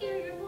here.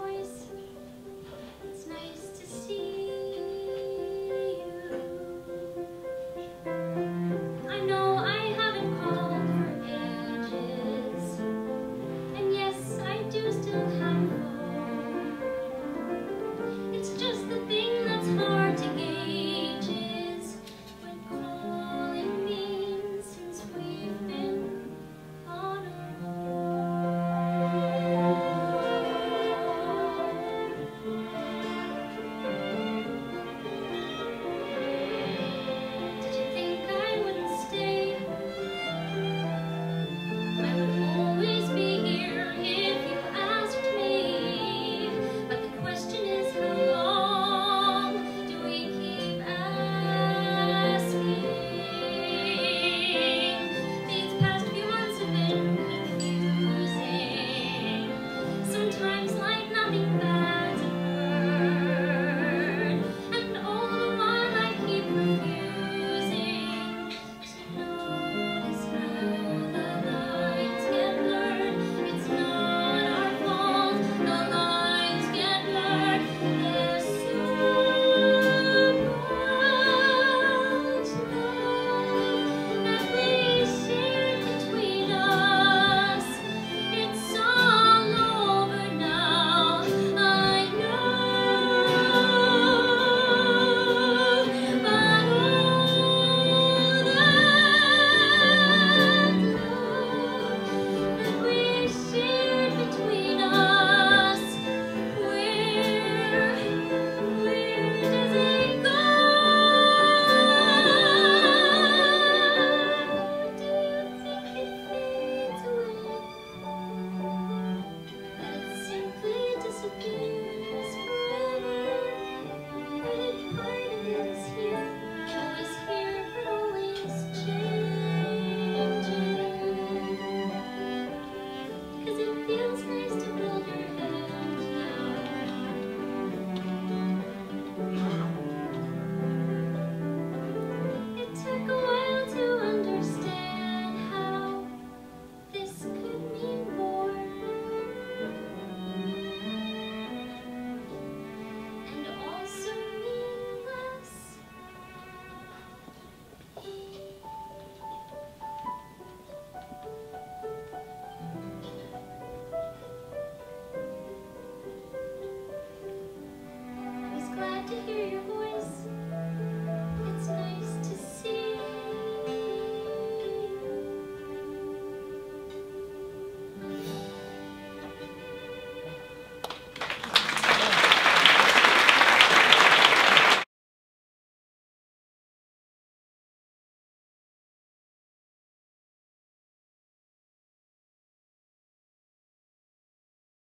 To hear your